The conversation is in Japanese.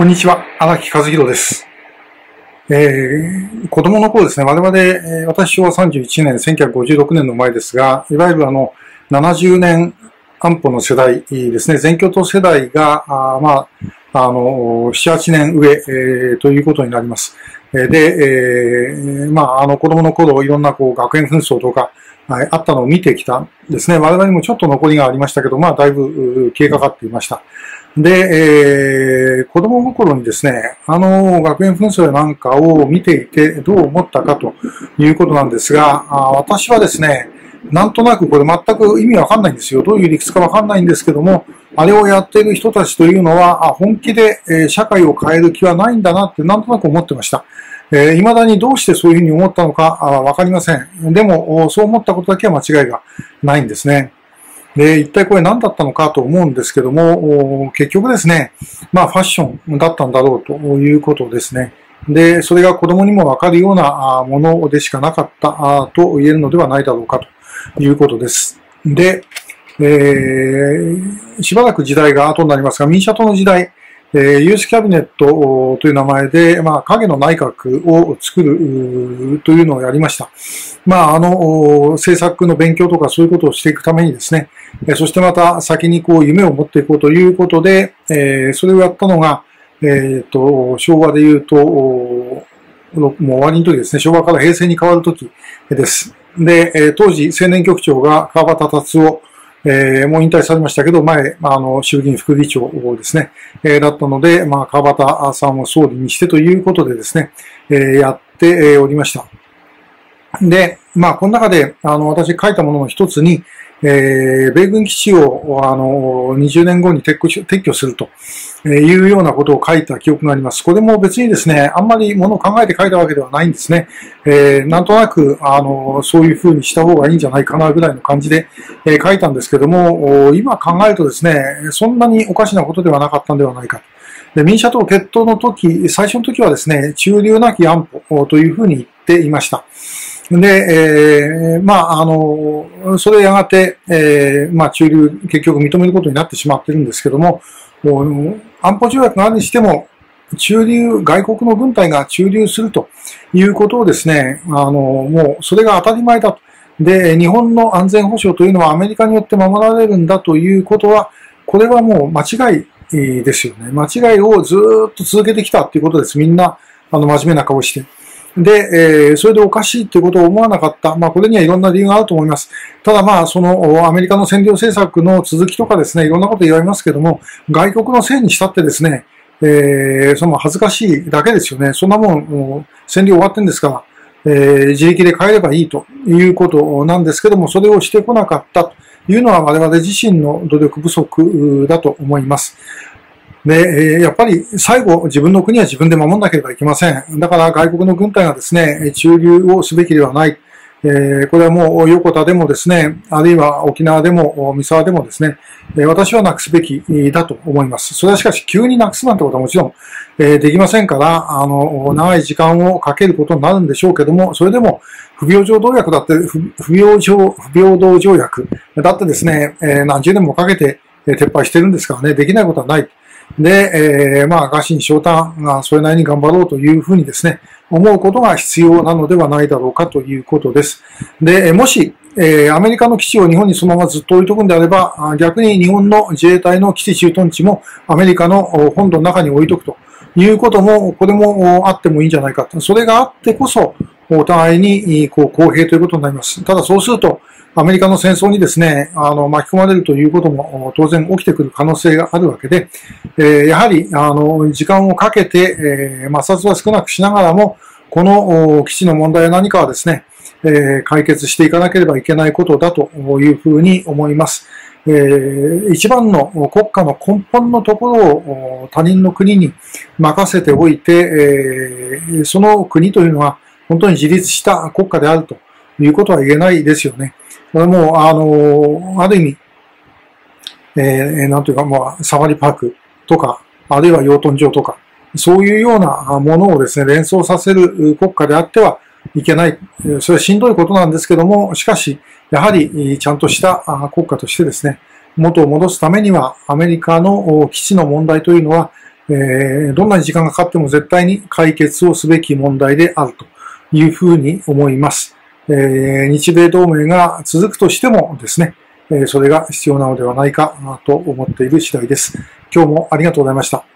こんにちは、荒木和弘です。えー、子供の頃ですね、我々、えー私昭和31年、1956年の前ですが、いわゆるあの、70年安保の世代ですね、全共闘世代が、あまあ、あの、7、8年上、えーということになります。で、えーまあ、あの、子供の頃、いろんなこう、学園紛争とか、はいあったのを見てきたんですね。我々にもちょっと残りがありましたけど、まあ、だいぶう消えかかっていました。で、えー子供心にですね、あの学園紛争やなんかを見ていてどう思ったかということなんですが、あ私はですね、なんとなくこれ全く意味わかんないんですよ。どういう理屈かわかんないんですけども、あれをやっている人たちというのは、あ本気で、え社会を変える気はないんだなってなんとなく思ってました。えー未だにどうしてそういうふうに思ったのかあわかりません。でも、そう思ったことだけは間違いがないんですね。で、一体これ何だったのかと思うんですけども、結局ですね、まあファッションだったんだろうということですね。で、それが子供にもわかるようなものでしかなかったと言えるのではないだろうかということです。で、えーしばらく時代が後になりますが、民社党の時代、えーユースキャビネットという名前で、まあ、影の内閣を作るというのをやりました。まあ、あの、政策の勉強とかそういうことをしていくためにですね、えーそしてまた先にこう夢を持っていこうということで、えーそれをやったのが、えっ、と、昭和で言うと、もう終わりの時ですね、昭和から平成に変わる時です。で、えー当時青年局長が川端達夫、えーもう引退されましたけど、前、あの、衆議院副議長ですね、えーだったので、まあ、川端さんを総理にしてということでですね、えーやっておりました。で、まあ、この中で、あの、私書いたものの一つに、えー米軍基地を、あの、20年後に撤去撤去するとえいうようなことを書いた記憶があります。これも別にですね、あんまりものを考えて書いたわけではないんですね。えーなんとなく、あの、そういうふうにした方がいいんじゃないかなぐらいの感じで、えー書いたんですけども、今考えるとですね、そんなにおかしなことではなかったんではないかと。で民社党決闘の時、最初の時はですね、中流なき安保というふうに言っていました。で、えーまあ、あの、それやがて、えーまあ、中流、結局認めることになってしまってるんですけども、もう安保条約があるにしても、中流、外国の軍隊が駐留するということをですね、あの、もうそれが当たり前だと。で、日本の安全保障というのはアメリカによって守られるんだということは、これはもう間違いですよね。間違いをずっと続けてきたっていうことです。みんな、あの、真面目な顔して。で、えーそれでおかしいっていうことを思わなかった。まあ、これにはいろんな理由があると思います。ただまあ、その、アメリカの占領政策の続きとかですね、いろんなこと言われますけども、外国のせいにしたってですね、えーその恥ずかしいだけですよね。そんなもん、占領終わってんですから、えー自力で帰ればいいということなんですけども、それをしてこなかったというのは我々自身の努力不足だと思います。で、やっぱり最後自分の国は自分で守んなければいけません。だから外国の軍隊がですね、駐留をすべきではない。えーこれはもう横田でもですね、あるいは沖縄でも三沢でもですね、私はなくすべきだと思います。それはしかし急になくすなんてことはもちろん、えーできませんから、あの、長い時間をかけることになるんでしょうけども、それでも不平等条約だって、不不平等、不平等条約だってですね、えー何十年もかけて撤廃してるんですからね、できないことはない。で、えーまあ、ガシン、翔太がそれなりに頑張ろうというふうにですね、思うことが必要なのではないだろうかということです。で、もし、えーアメリカの基地を日本にそのままずっと置いとくんであれば、逆に日本の自衛隊の基地駐屯地もアメリカの本土の中に置いとくということも、これもあってもいいんじゃないかと。それがあってこそ、お互いにこう公平ということになります。ただそうすると、アメリカの戦争にですね、あの、巻き込まれるということも当然起きてくる可能性があるわけで、えーやはり、あの、時間をかけて、えー摩擦は少なくしながらも、この基地の問題は何かはですね、えー解決していかなければいけないことだというふうに思います。えー一番の国家の根本のところを他人の国に任せておいて、えーその国というのは本当に自立した国家であるということは言えないですよね。これもう、あの、ある意味、えーなんというか、まあ、サファリパークとか、あるいは養豚場とか、そういうようなものをですね、連想させる国家であってはいけない。それはしんどいことなんですけども、しかし、やはりちゃんとした国家としてですね、元を戻すためには、アメリカの基地の問題というのは、えー、どんなに時間がかかっても絶対に解決をすべき問題であるというふうに思います。え、日米同盟が続くとしてもですね、それが必要なのではないかと思っている次第です。今日もありがとうございました。